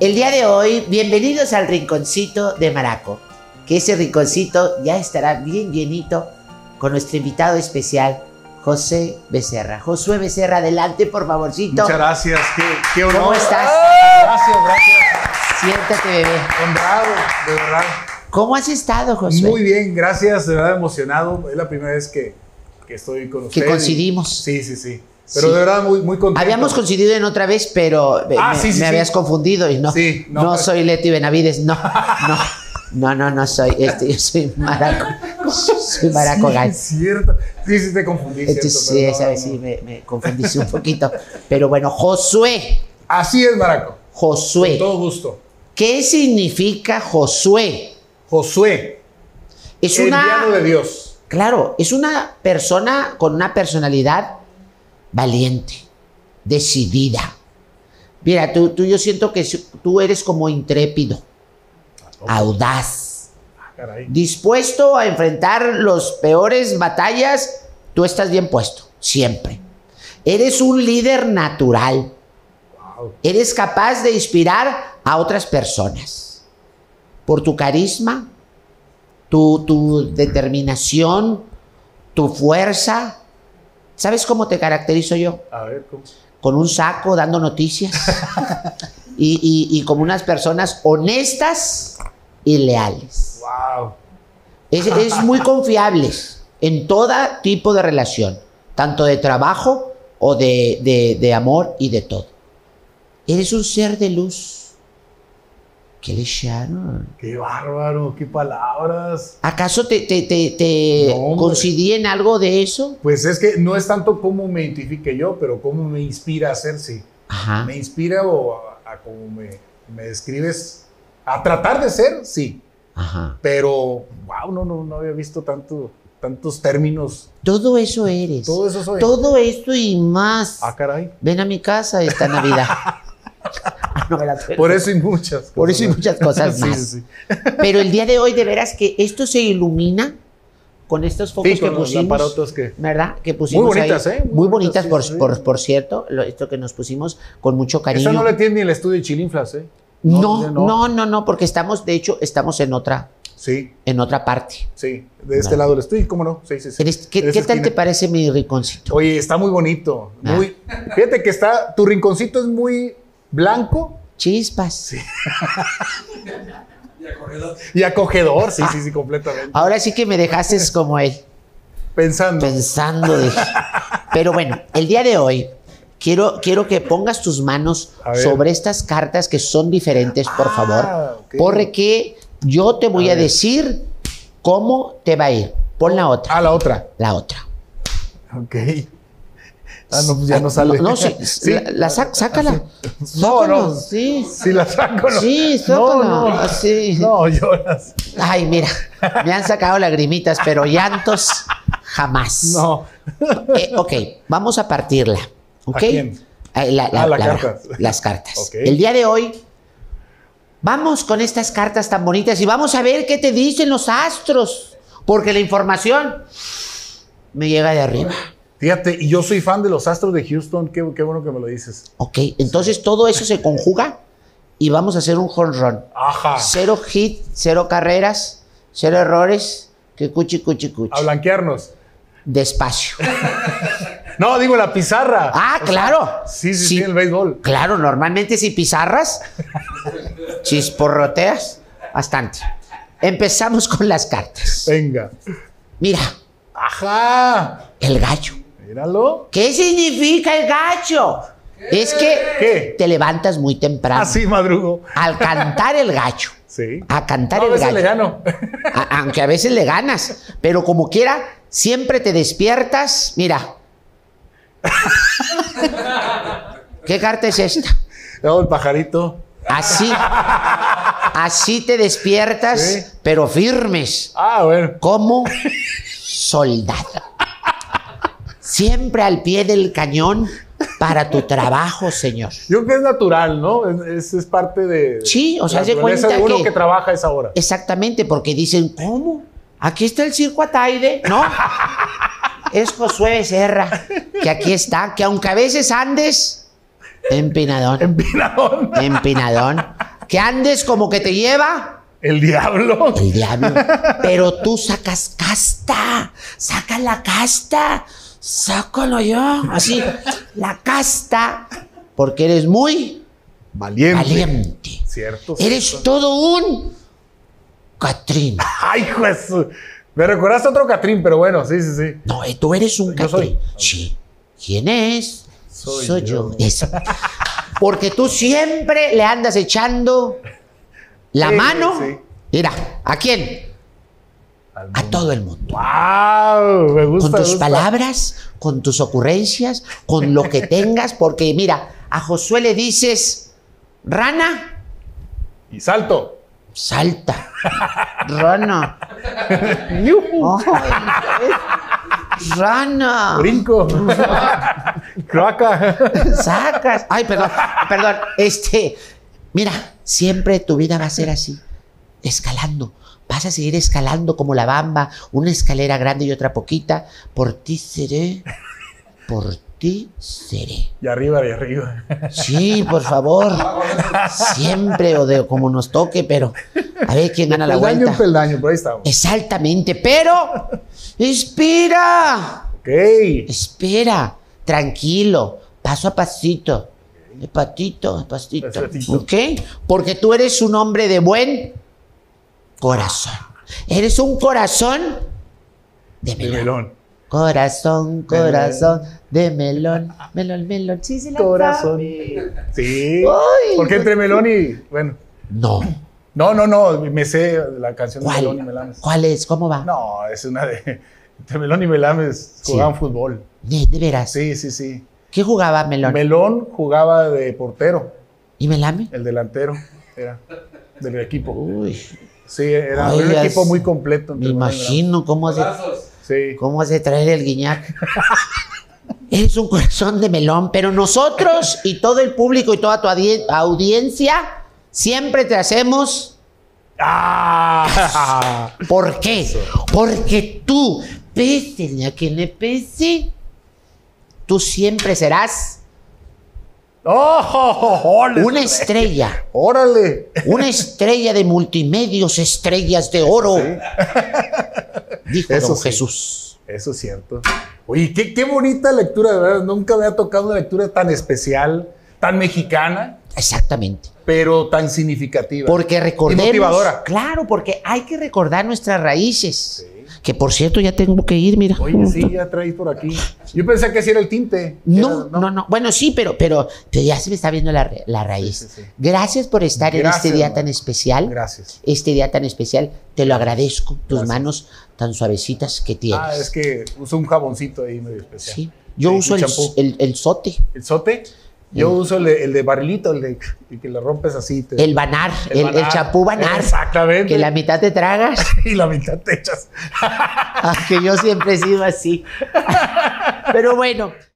El día de hoy, bienvenidos al rinconcito de Maraco, que ese rinconcito ya estará bien llenito con nuestro invitado especial, José Becerra. Josué Becerra, adelante, por favorcito. Muchas gracias, qué, qué honor. ¿Cómo estás? Gracias, gracias. Siéntate, bebé. Honrado, de verdad. ¿Cómo has estado, Josué? Muy bien, gracias, de verdad emocionado. Es la primera vez que, que estoy con Que ustedes. coincidimos. Sí, sí, sí. Pero Sí. de verdad muy, muy contento. Habíamos coincidido en otra vez, pero me, Ah, me- sí, sí, me sí. habías confundido y no, Sí, no, no. soy Leti Benavides, no, no, no, no, no soy, este, yo soy Maraco, soy Maraco Sí, es cierto. Sí, sí, te confundí. Entonces, cierto, sí, no, no. sí me, me confundí un poquito. Pero bueno, Josué, Así es, Maraco. Josué. Con todo gusto. ¿Qué significa Josué? Josué, Es enviado una. de Dios. Claro, es una persona con una personalidad valiente, decidida. Mira, tú, tú yo siento que tú eres como intrépido, audaz, Ah, caray. dispuesto a enfrentar los peores batallas, tú estás bien puesto, siempre. Eres un líder natural. Wow. Eres capaz de inspirar a otras personas. Por tu carisma, tu, tu determinación, tu fuerza. ¿Sabes cómo te caracterizo yo? A ver, ¿cómo? Con un saco dando noticias. y, y- y como unas personas honestas y leales. Wow. Es, es muy confiable en todo tipo de relación, tanto de trabajo o de, de- de amor y de todo. Eres un ser de luz. ¿Qué le echaron? Qué bárbaro, qué palabras. ¿Acaso te, te, te, te No, coincidí en algo de eso? Pues es que no es tanto cómo me identifique yo, pero cómo me inspira a ser, sí. Ajá. ¿Me inspira o a, a cómo me, me describes? A tratar de ser, sí. Ajá. Pero, wow, no, no, no había visto tanto, tantos términos. Todo eso eres. Todo eso soy. Todo esto y más. Ah, caray. Ven a mi casa esta Navidad. No me la suelto. Por eso y muchas. Por eso y muchas cosas más. sí, sí. Pero el día de hoy, de veras que esto se ilumina con estos focos Sí, que con pusimos. que- ¿Verdad? Que pusimos. Muy bonitas, ahí. ¿eh? Muy, Muy bonitas, bonitas, por, por- por cierto. lo- esto que nos pusimos con mucho cariño. Esa no le tiene ni el estudio de Chilinflas, ¿eh? no, no, no, no, porque estamos, de hecho, estamos en otra, Sí, en otra parte. sí. De este lado del estudio, ¿cómo no? Sí, sí, sí. ¿Qué, tal te parece mi rinconcito? Oye, está muy bonito. Ah. Muy, Fíjate que está, tu rinconcito es muy blanco Chispas. y acogedor. Sí, sí, sí, completamente. Ahora sí que me dejaste como él, Pensando. pensando. de- Pero bueno, el día de hoy quiero, quiero que pongas tus manos sobre estas cartas que son diferentes, por Ah, favor. ok. Porque yo te voy A a, decir cómo te va a ir. Pon la otra, Ah, la otra. la otra. Ok. Ah, no, pues ya no sale. No, sí, Sí. la, la sac- sácala. No, no. Sí. Si la saco, no. Sí, no, sácala. no. Así. No, lloras. Ay, mira, me han sacado lagrimitas, pero llantos jamás. No. Eh, ok, vamos a partirla. ¿ok? ¿A quién? Eh, la- la- Ah, las la- cartas. Las cartas. Ok. El día de hoy vamos con estas cartas tan bonitas y vamos a ver qué te dicen los astros, porque la información me llega de arriba. Fíjate, y yo soy fan de los Astros de Houston. Qué, qué bueno que me lo dices. Ok, entonces todo eso se conjuga y vamos a hacer un home run. Ajá. Cero hit, cero carreras, cero errores, que cuchi, cuchi, cuchi. A blanquearnos. Despacio. No, digo la pizarra. Ah, claro. Sí, sí, sí, el béisbol. Claro, normalmente si pizarras, chisporroteas, bastante. Empezamos con las cartas. Venga. Mira, Ajá. el gallo. Míralo. ¿Qué significa el gallo? Es que ¿Qué? te levantas muy temprano. Así madrugo. Al cantar el gallo. Sí. A cantar No, a el veces le gano. A- aunque a veces le ganas, pero como quiera, siempre te despiertas. Mira. ¿Qué carta es esta? Luego el pajarito. Así, así te despiertas, Sí. pero firmes, Ah, bueno. como soldado. Siempre al pie del cañón para tu trabajo, Señor. Yo creo que es natural, ¿no? Es, es- parte de. Sí, o sea, naturaleza cuenta de uno que- que trabaja esa hora. Exactamente, porque dicen, ¿cómo? Aquí está el circo Ataide, ¿no? Es Josué Becerra, que aquí está, que aunque a veces andes empinadón, Empinadón. empinadón, que andes como que te lleva El diablo. el diablo, pero tú sacas casta, saca la casta, sácalo yo, así, la casta, porque eres muy Valiente. valiente. Cierto. Eres cierto. todo un Catrín. Ay, Jesús. Me recordaste a otro Catrín, pero bueno, sí, sí, sí. No, eh, tú eres un Yo soy. Catrín. Sí. ¿Quién es? Soy yo. yo. Eso. Porque tú siempre le andas echando la Sí, mano. sí. Mira, ¿a quién? Al A todo el mundo. ¡Wow! Me gusta. Con tus me gusta. palabras, con tus ocurrencias, con lo que tengas, porque mira, a Josué le dices, rana, Y salto. salta. Rana. Ay, rana. Brinco. Cloaca. Sacas. Ay, perdón, perdón. Este, mira, siempre tu vida va a ser así, escalando. Vas a seguir escalando como la bamba, una escalera grande y otra poquita. Por ti seré, por ti seré. Y arriba, y arriba. Sí, por favor. Siempre o de como nos toque, pero a ver quién gana la peldaño vuelta. peldaño, por ahí estamos. Exactamente, pero espera. Ok. Espera, tranquilo, paso a pasito. De patito, a pasito. ¿Ok? Porque tú eres un hombre de buen corazón. Eres un corazón de De melón. Corazón, corazón de melón. Melón, melón. Sí, se la Corazón. sabe. Sí. Ay, Porque entre melón y. Bueno. No. No, no, no. Me sé la canción de Melón y. Melames. ¿Cuál es? ¿Cómo va? No, es una de. Entre Melón y Melames Sí. jugaban fútbol. De, de veras. Sí, sí, sí. ¿Qué jugaba melón? Melón jugaba de portero, ¿Y melame? el delantero era del equipo. Uy, Sí, era Ay, un equipo muy completo. me imagino cómo hace. Melames. Sí. ¿Cómo has de traer el guiñac? Eres un corazón de melón, pero nosotros y todo el público y toda tu audiencia siempre te hacemos. ¡Ah! ¿Por qué? Porque tú, pese a quien le pese, tú siempre serás ¡Oh! Una estrella, ¡Órale! una estrella de multimedios, estrellas de oro, dijo Eso don sí. Jesús. Eso es cierto. Oye, qué, qué bonita lectura, de verdad. Nunca me ha tocado una lectura tan especial, tan mexicana, Exactamente. pero tan significativa. Porque recordemos. Y motivadora. Claro, porque hay que recordar nuestras raíces. Que por cierto, ya tengo que ir, mira. Oye, sí, ya traes por aquí. Yo pensé que así era el tinte. No, Era- no, no, Bueno, sí, pero, pero, pero ya se me está viendo la, la raíz. Sí, sí, sí. Gracias por estar en este día hermano. tan especial. Gracias. Este día tan especial. Te lo agradezco. Tus Gracias. manos tan suavecitas que tienes. Ah, es que uso un jaboncito ahí medio especial. Sí. Yo uso el, el, el sote, ¿El sote? Yo uso el de, el de barrilito, el de el que le rompes así. te- el banar, el, el, banar. champú banar. Exactamente. Que la mitad te tragas. y la mitad te echas. Ah, que yo siempre he sido así. Pero bueno,